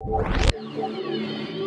you